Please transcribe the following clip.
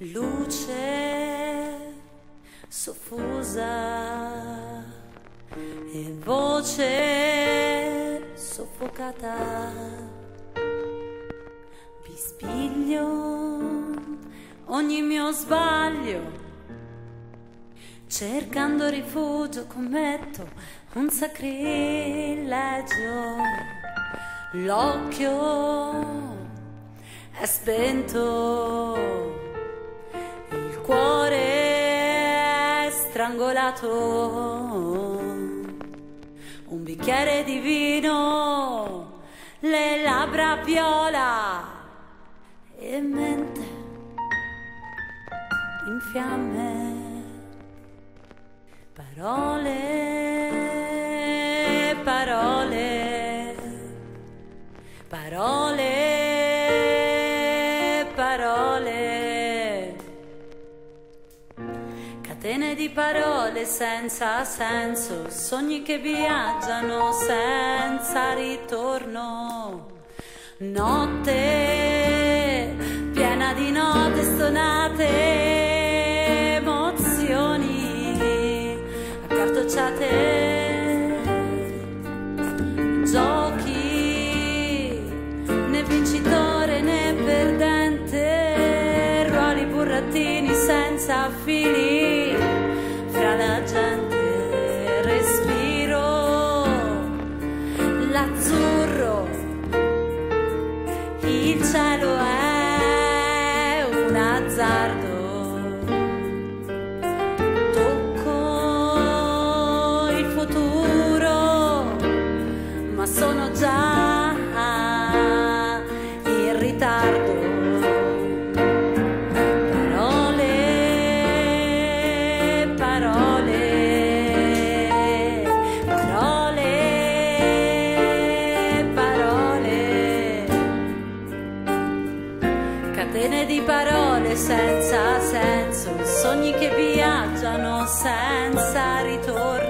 luce soffusa e voce soffocata, bispiglio ogni mio sbaglio, cercando rifugio commetto un sacrilegio, l'occhio è spento strangolato. Un bicchiere di vino, le labbra viola e mente in fiamme, parole, parole, parole, catene di parole senza senso, sogni che viaggiano senza ritorno. Notte piena di note stonate, emozioni accartocciate, giochi né vincitore né perdente, ruoli burattini senza fili l'azzurro. Il cielo è un azzardo catene di parole senza senso, sogni che viaggiano senza ritorno.